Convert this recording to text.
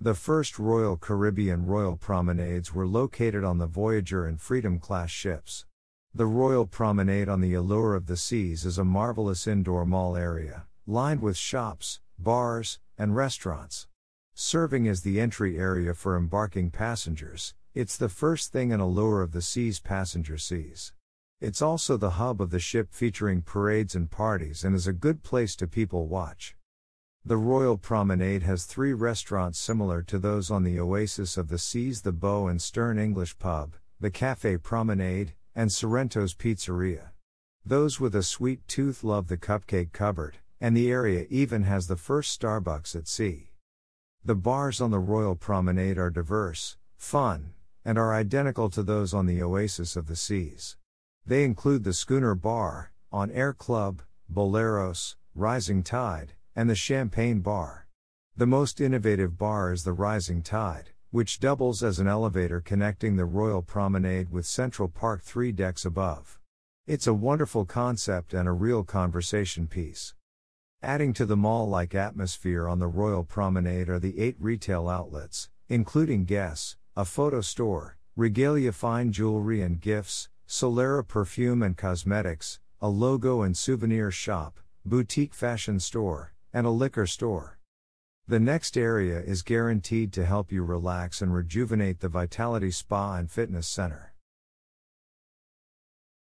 The first Royal Caribbean Royal Promenades were located on the Voyager and Freedom class ships. The Royal Promenade on the Allure of the Seas is a marvelous indoor mall area, lined with shops, bars, and restaurants. Serving as the entry area for embarking passengers, it's the first thing an Allure of the Seas passenger sees. It's also the hub of the ship featuring parades and parties and is a good place to people watch. The Royal Promenade has three restaurants similar to those on the Oasis of the Seas the Bow and Stern English Pub, the Café Promenade, and Sorrento's Pizzeria. Those with a sweet tooth love the Cupcake Cupboard, and the area even has the first Starbucks at sea. The bars on the Royal Promenade are diverse, fun, and are identical to those on the Oasis of the Seas. They include the Schooner Bar, On Air Club, Boleros, Rising Tide, and the Champagne Bar. The most innovative bar is the Rising Tide, which doubles as an elevator connecting the Royal Promenade with Central Park three decks above. It's a wonderful concept and a real conversation piece. Adding to the mall like atmosphere on the Royal Promenade are the eight retail outlets, including Guess, a photo store, Regalia Fine Jewelry and Gifts, Solera Perfume and Cosmetics, a logo and souvenir shop, boutique fashion store, and a liquor store. The next area is guaranteed to help you relax and rejuvenate the Vitality Spa and Fitness Center.